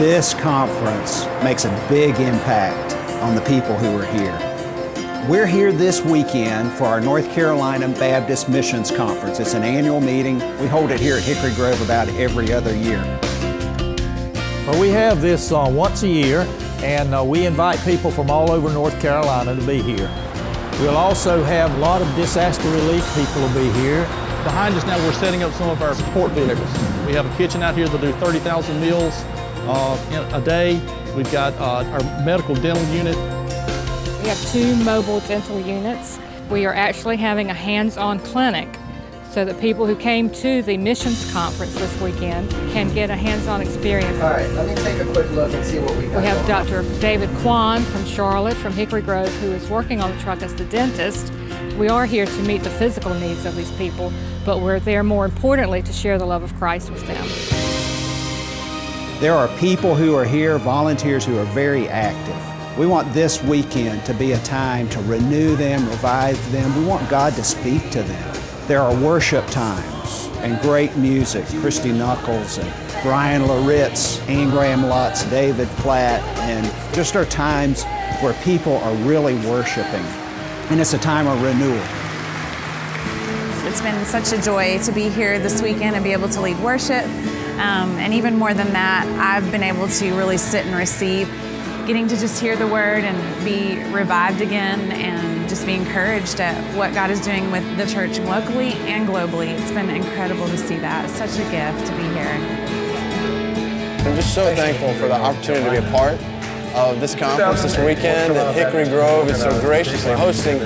this conference makes a big impact on the people who are here. We're here this weekend for our North Carolina Baptist Missions Conference. It's an annual meeting. We hold it here at Hickory Grove about every other year. Well, we have this uh, once a year, and uh, we invite people from all over North Carolina to be here. We'll also have a lot of disaster relief people will be here. Behind us now, we're setting up some of our support vehicles. We have a kitchen out here that'll do 30,000 meals a day. We've got uh, our medical dental unit. We have two mobile dental units. We are actually having a hands-on clinic so that people who came to the missions conference this weekend can get a hands-on experience. All right, let me take a quick look and see what we got. We have Dr. David Kwan from Charlotte, from Hickory Grove, who is working on the truck as the dentist. We are here to meet the physical needs of these people, but we're there more importantly to share the love of Christ with them. There are people who are here, volunteers who are very active. We want this weekend to be a time to renew them, revive them. We want God to speak to them. There are worship times and great music. Christy Nockels and Brian Laritz, Anne Graham Lotz, David Platt, and just our times where people are really worshiping. And it's a time of renewal. It's been such a joy to be here this weekend and be able to lead worship. Um, and even more than that, I've been able to really sit and receive, getting to just hear the word and be revived again and just be encouraged at what God is doing with the church locally and globally. It's been incredible to see that. It's such a gift to be here. I'm just so thankful for the opportunity to be a part of this conference this weekend Hickory Grove is so graciously hosting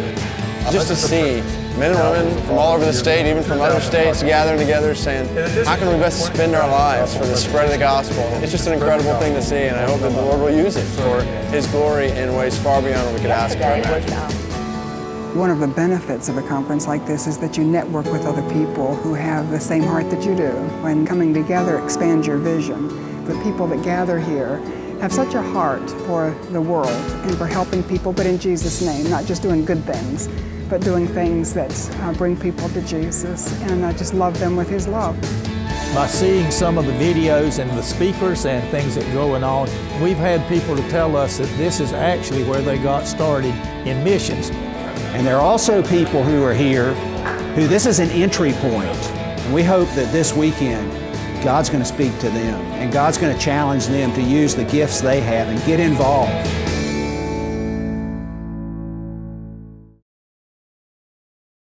just to see men and women from all over the state, even from other states, gathering together saying, how can we best spend our lives for the spread of the gospel? It's just an incredible thing to see, and I hope that the Lord will use it for His glory in ways far beyond what we could ask or imagine. One of the benefits of a conference like this is that you network with other people who have the same heart that you do. When coming together expands your vision. The people that gather here have such a heart for the world and for helping people, but in Jesus' name, not just doing good things, but doing things that uh, bring people to Jesus. And I just love them with His love. By seeing some of the videos and the speakers and things that are going on, we've had people to tell us that this is actually where they got started in missions. And there are also people who are here who this is an entry point. And we hope that this weekend God's going to speak to them and God's going to challenge them to use the gifts they have and get involved.